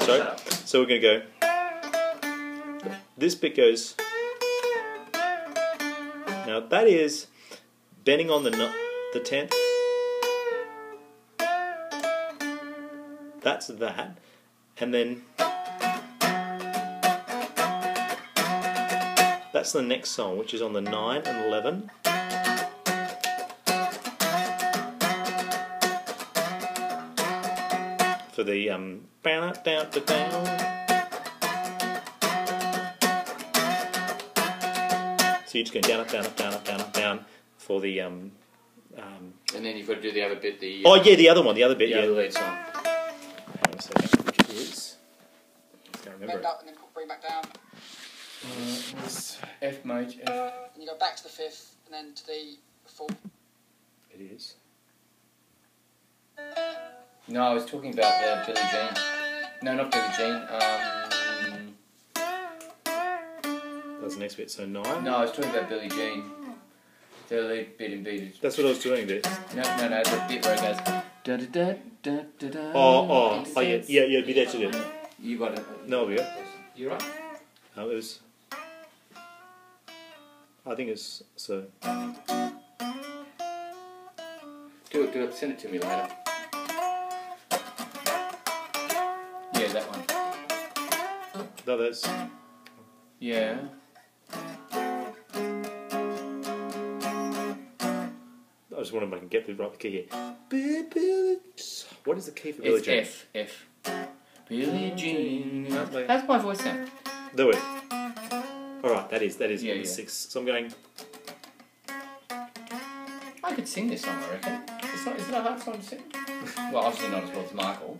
So we're going to go. This bit goes. Now that is bending on the no- the tenth. That's that, and then that's the next song, which is on the nine and eleven. For the um, down, down, down, down. So you just go down, up, down, up, down, up, down, up, down for the um, um. And then you've got to do the other bit. The Oh yeah, the other one, the other bit. the Yeah. other lead song. Hang on a second, which it is. I can't remember. Bend up and then bring back down. Uh, what's F major. F. And you go back to the fifth and then to the fourth. It is. No, I was talking about the Billie Jean. No, not Billie Jean. Um, That's the next bit. So nine. no, I was talking about Billie Jean. The lead bit in beat. That's what I was doing. This. No, no, no, the bit where it goes. Da da da da da da. Oh, oh, oh yeah, yeah, yeah. Be there to do. You got it. No, yeah. You right? No, it was. I think it's so. Do it, do it. Send it to me later. That one. No, that's. Yeah. I just wonder if I can get the right key here. What is the key for It's Jean? F. F. Billie Jean. How's my voice sound? Do it. All right, that is that is Yeah, the yeah. sixth. So I'm going. I could sing this song, I reckon. It's not, is it a hard song to sing? Well, obviously not as well as Michael.